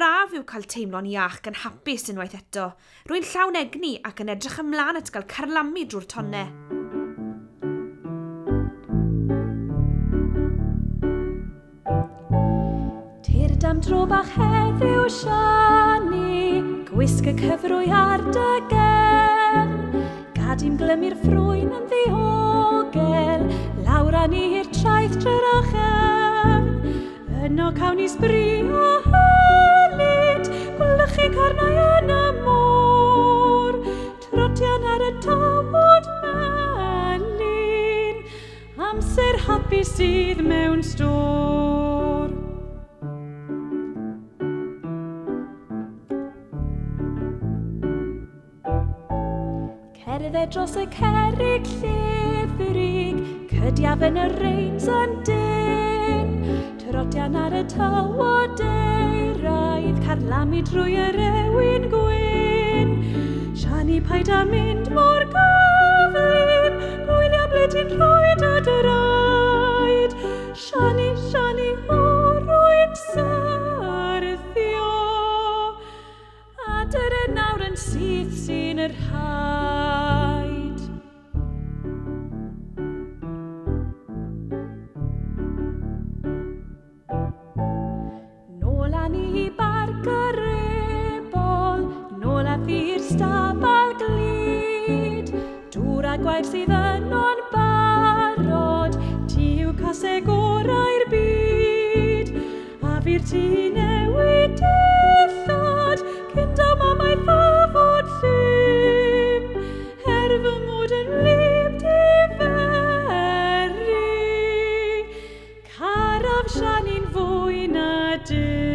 braf yw cael teimlo'n iach gan hapus unwaith eto. Rwy'n llawn egni ac yn edrych ymlaen at gael carlamu drwy'r tonnau. Tyr am dro bach heddiw siani, gwisg y cyfrwy ar dy gen. i'n glymu'r ffrwy'n yn ddiogel, lawr a ni i'r traeth trwy'r ochr. Yno cawn i sbri o helpu sydd mewn stor. Cerdded dros y cerig llifrig, cydiaf yn y reins yn dyn, trodian ar y tywod eiraidd, carlamu drwy yr ewyn gwyn, siani paid a mynd mor gwyn. yn syth sy'n yr haid. Nôl a ni bar gyrebol, nôl a fi'r stabal glid, dŵr a gwair sydd yn o'n barod, ti yw caseg orau'r byd, a fi'r tîr did.